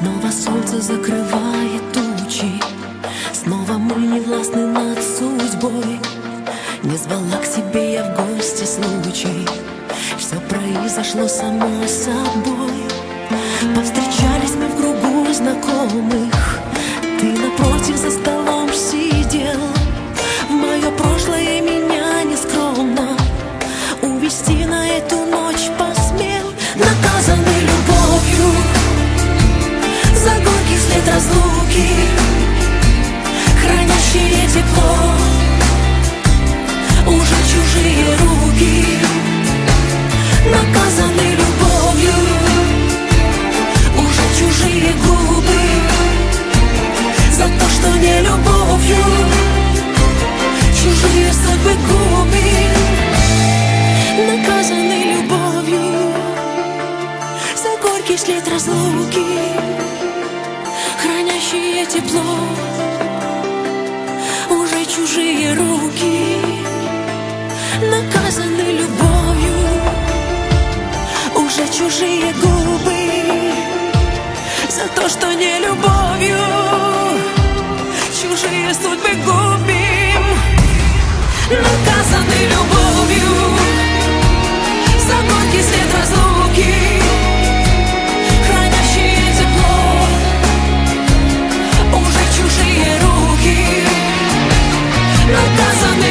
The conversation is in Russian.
Снова солнце закрывает тучи. Снова мы не властны над судьбой. Не звала к себе я в гости случай. Все произошло само собой. Повстречались мы в кругу знакомых. Ты напротив за столом сидел. Мое прошлое меня нескромно Увести на эту след разлуки Хранящие тепло. Уже чужие руки Наказаны doesn't